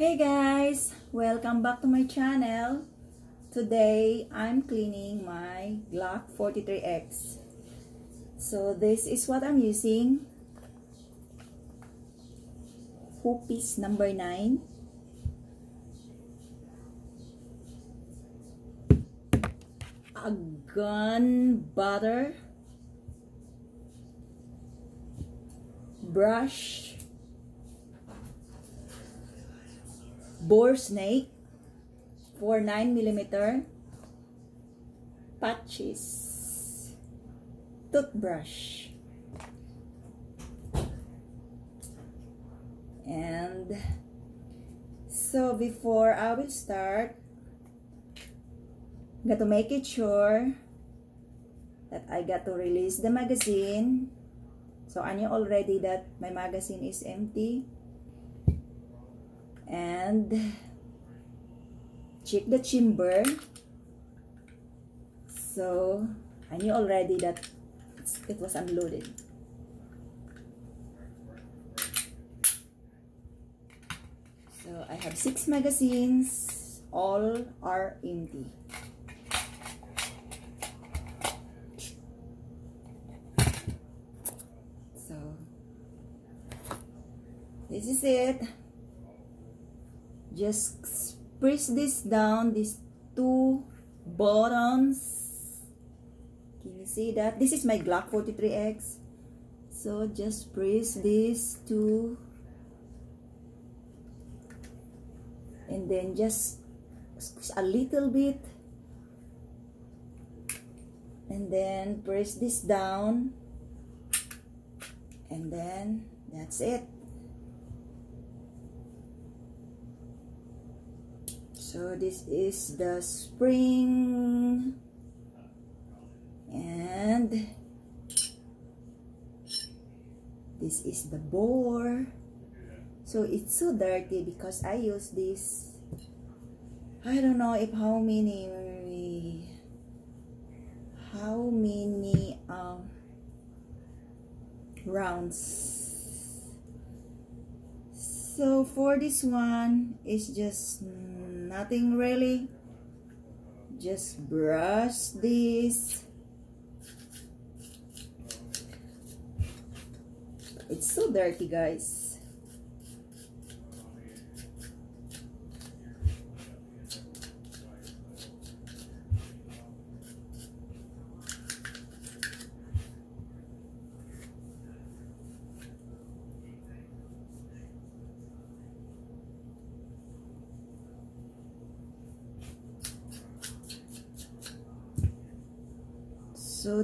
Hey guys! Welcome back to my channel. Today, I'm cleaning my Glock 43X. So, this is what I'm using. Hoppe's number 9. A gun butter. Brush. Boar snake for 9 millimeter patches. Toothbrush. And so before I will start got to make it sure that I got to release the magazine. So I knew already that my magazine is empty and check the chamber. So I knew already that it was unloaded. So I have six magazines. All are empty. So this is it just press this down these two buttons. Can you see that? This is my Glock 43X so just press these two. And then just a little bit. And then press this down. And then that's it so this is the spring. And this is the bore. So it's so dirty because I use this I don't know if how many how many um, rounds. So for this one it's just nothing really. Just brush this. It's so dirty guys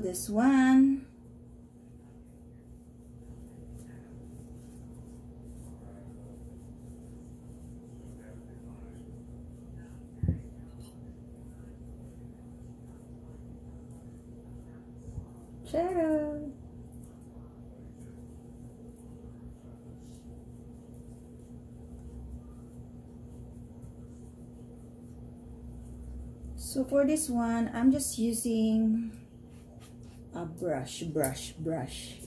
this one. So for this one, I'm just using brush, brush, brush.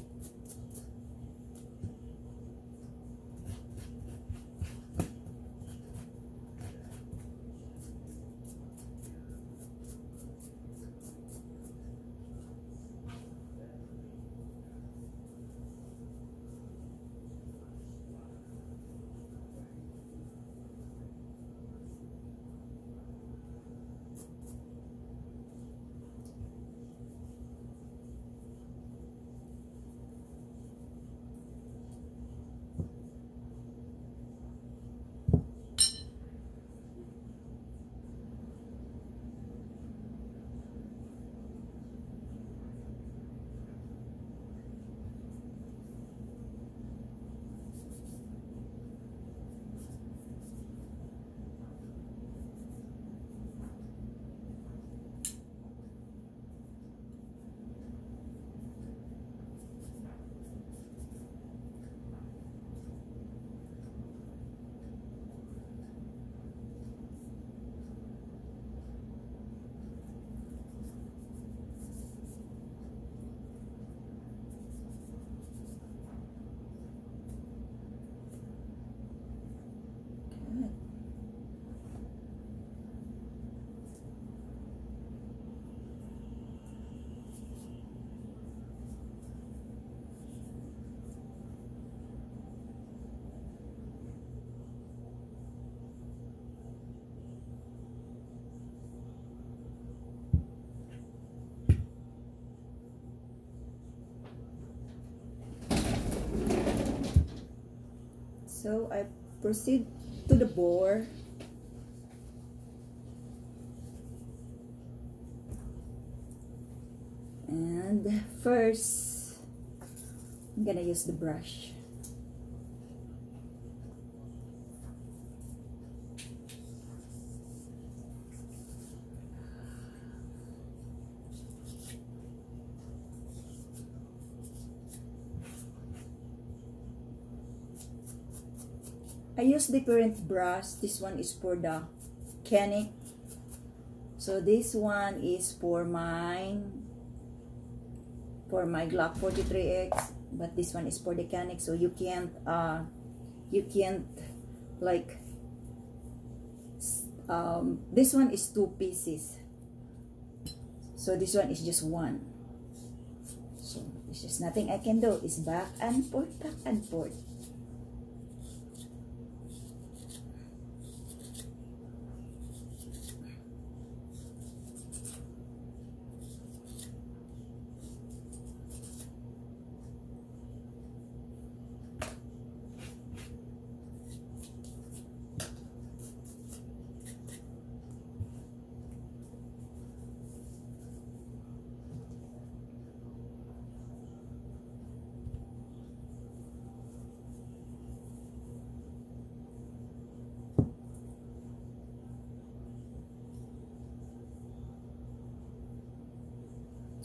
So I proceed to the bore. And first, I'm gonna use the brush. I use different brush. This one is for the Kenic. So this one is for mine for my Glock 43X but this one is for the Kenic so you can't uh you can't like um this one is two pieces. So this one is just one. So there's just nothing I can do. It's back and forth back and forth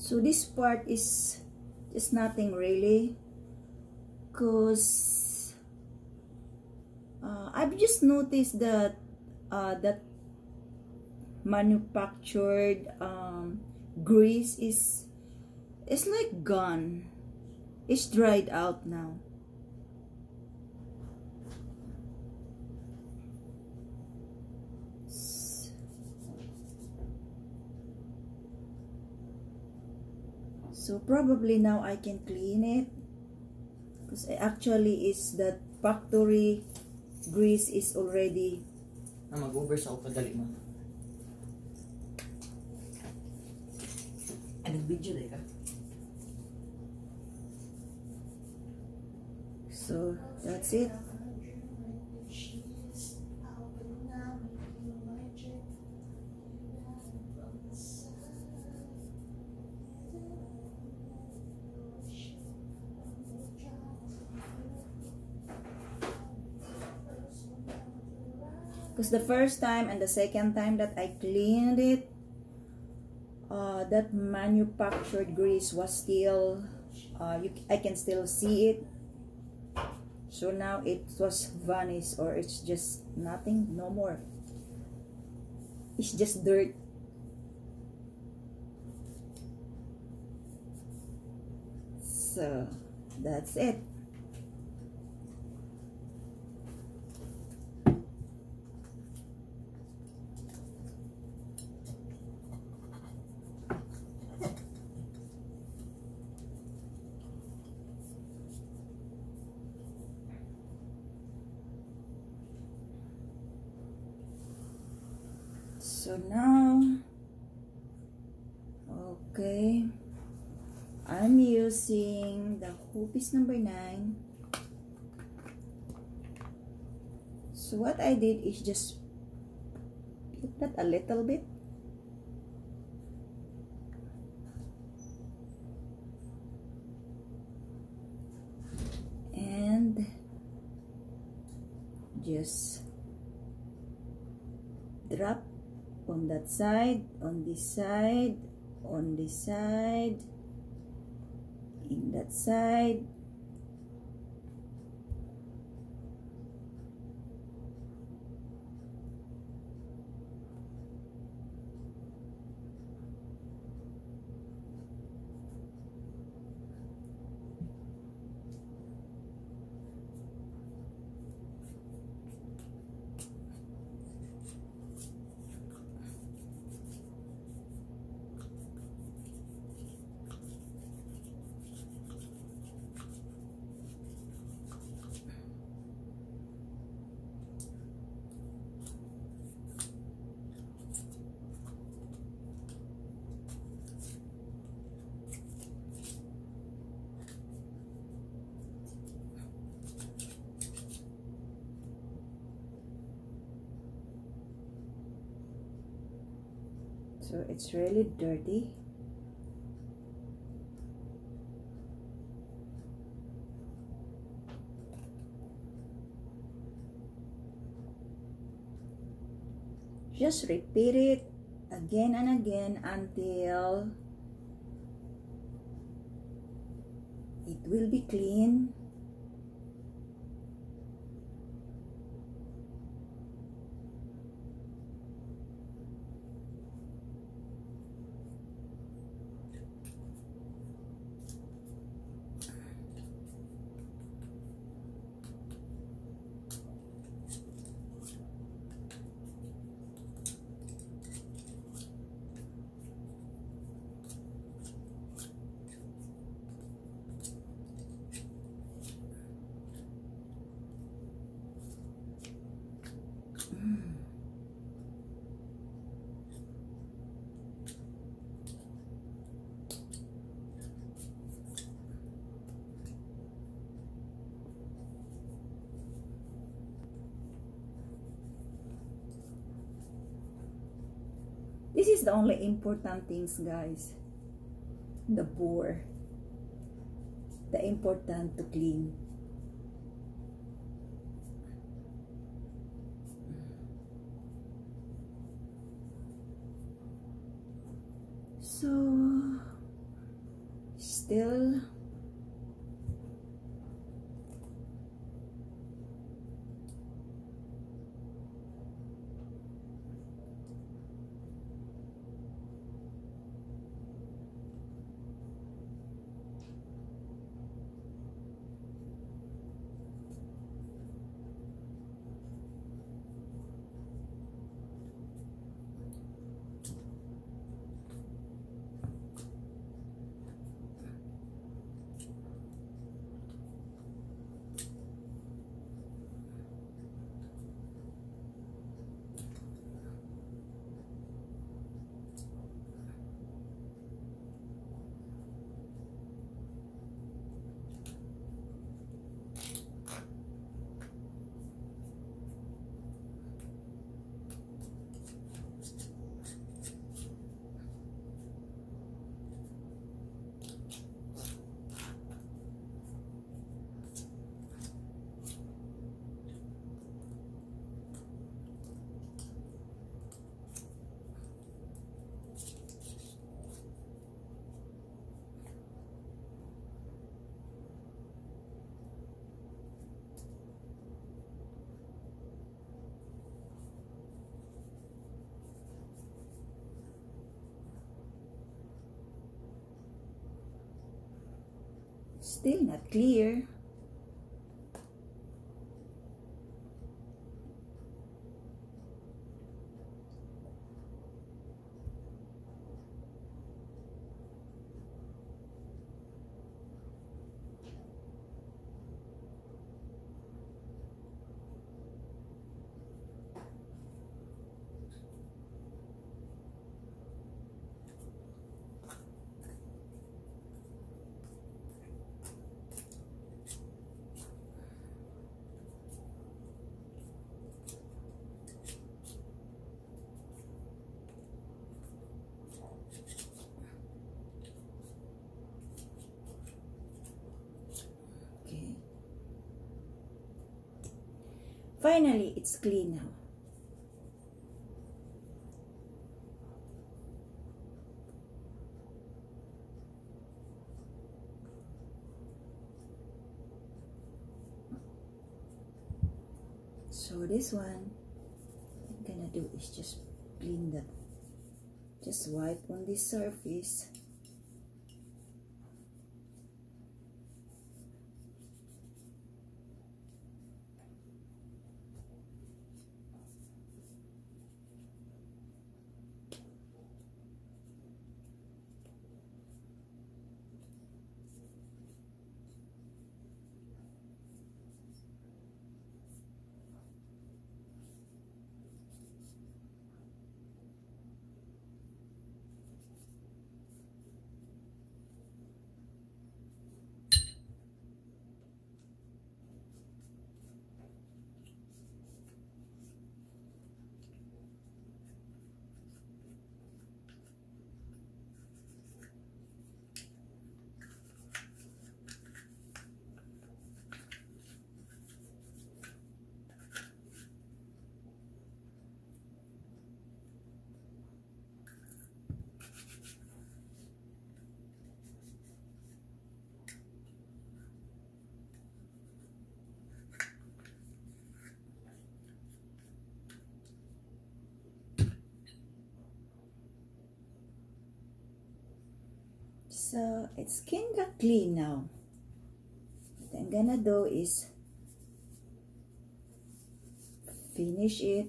so this part is just nothing really. Because uh, I've just noticed that uh, that manufactured um, grease is it's like gone. It's dried out now So probably now I can clean it. Because actually is that factory grease is already Na mag-over sa ako kadali mo. Ah, Anong video dahil ka? so that's it. Because the first time and the second time that I cleaned it, uh, that manufactured grease was still, uh, you, I can still see it. So now it was vanished or it's just nothing, no more. It's just dirt. So that's it. So now, okay, I'm using the Hopis number 9. So what I did is just put that a little bit. And just drop that side, on this side, on this side, in that side. So it's really dirty. Just repeat it again and again until it will be clean This the only important things, guys. The bore. The important to clean. So, still still not clear. Finally, it's clean now. So this one, I'm gonna do is just clean that. Just wipe on this surface. So it's kinda clean now. What I'm gonna do is finish it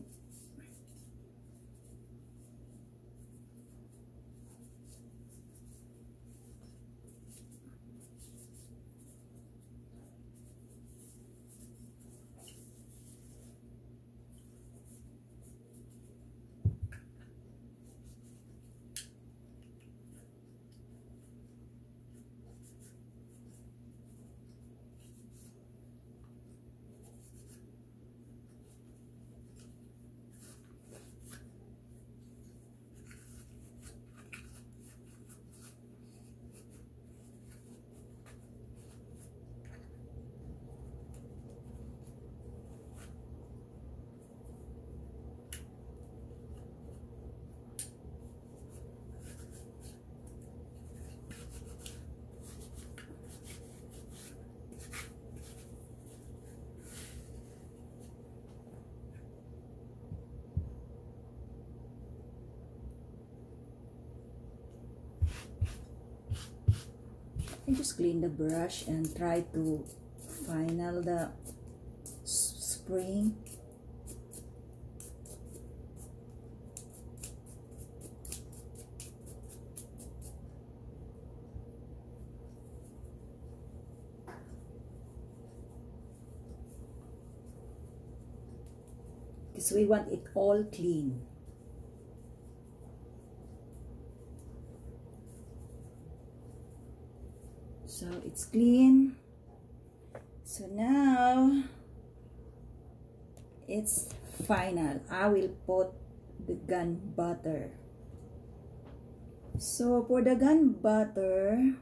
just clean the brush and try to final the spring. Because we want it all clean so it's clean. So now it's final. I will put the gun butter. So for the gun butter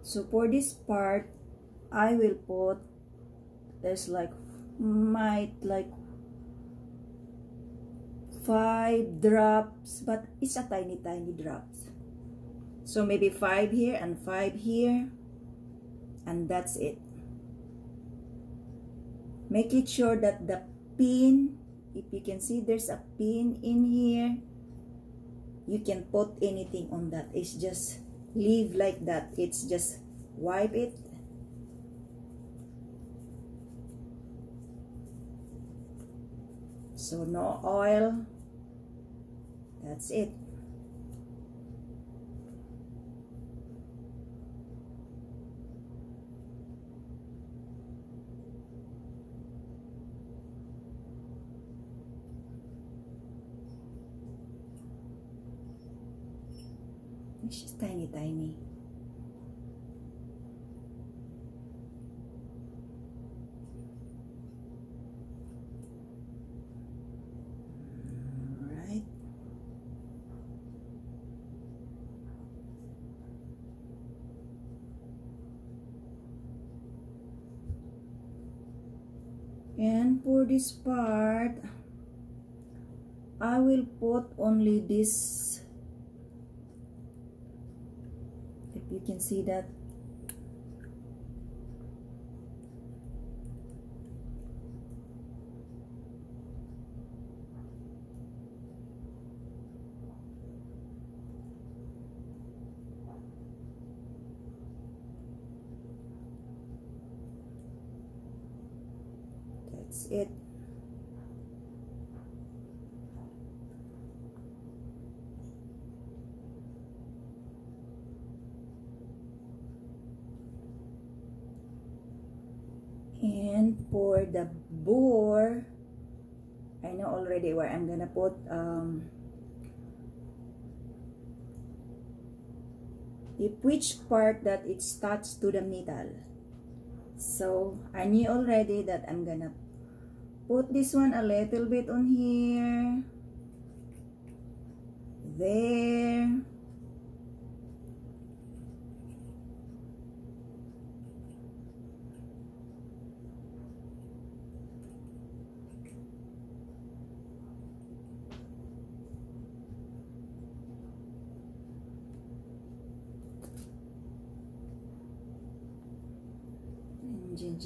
so for this part I will put there's like might like five drops but it's a tiny tiny drops. So maybe five here and five here and that's it. Make it sure that the pin if you can see there's a pin in here you can put anything on that. It's just leave like that. It's just wipe it. So no oil that's it. It's just tiny, tiny. and for this part I will put only this. If you can see that that's it and for the bore I know already where I'm gonna put um, if which part that it starts to the middle. So I knew already that I'm gonna put this one a little bit on here there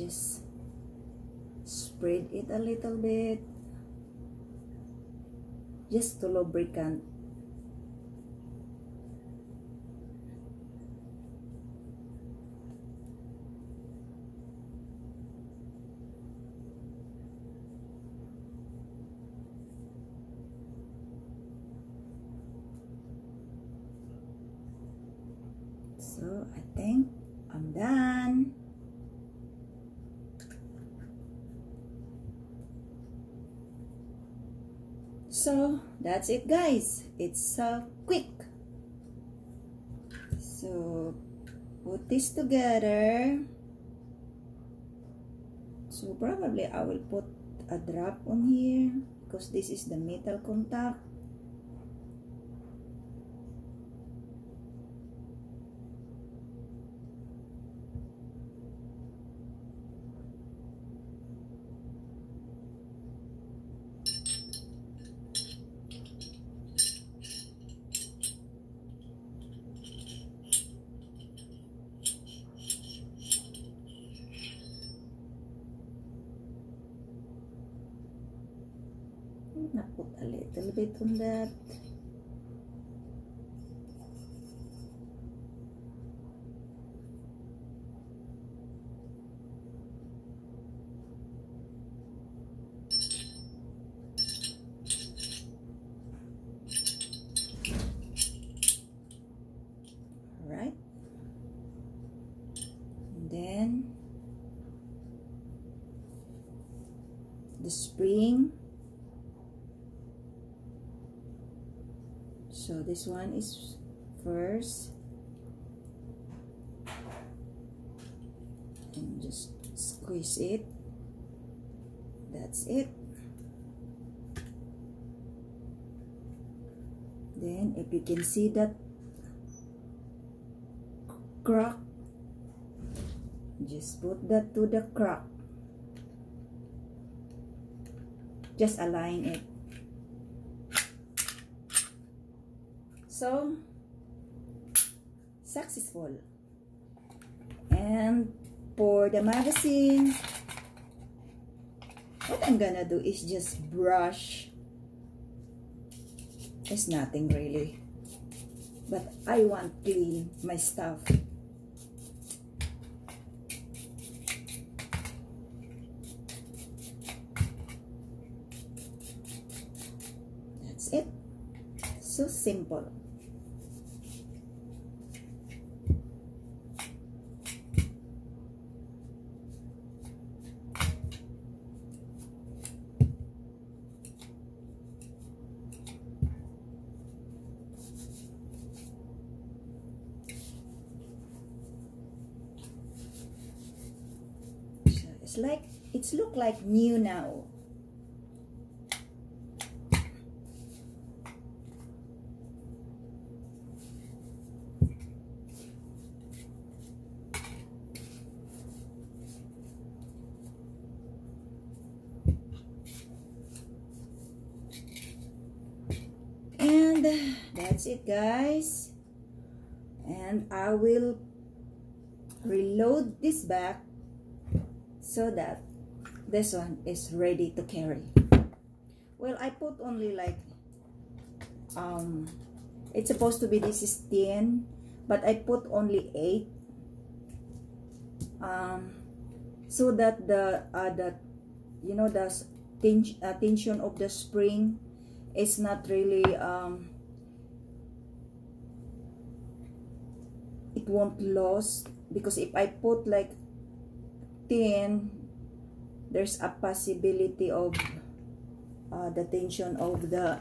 just spread it a little bit. Just to lubricant. So I think So that's it guys. It's so quick. So put this together. So probably I will put a drop on here because this is the metal contact. A little bit on that. Alright. And then the spring so this one is first. And just squeeze it. That's it. Then if you can see that crack just put that to the crack. Just align it so successful. And for the magazine what I'm gonna do is just brush. It's nothing really. But I want clean my stuff. That's it. So simple like new now and that's it guys. And I will reload this back so that this one is ready to carry. Well I put only like um it's supposed to be this is 10 but I put only 8 um so that the uh, the you know the uh, tension of the spring is not really um it won't lose because if I put like 10 there's a possibility of uh, the tension of the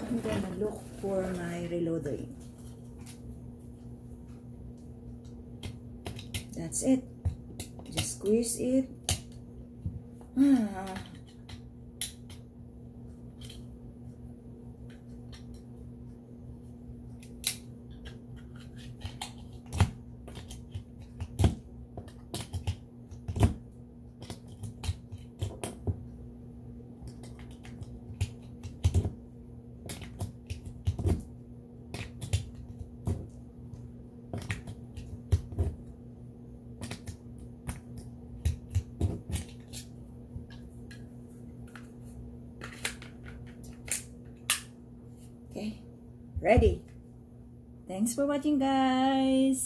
I'm gonna look for my reloader that's it. Just squeeze it. Ah. For watching guys.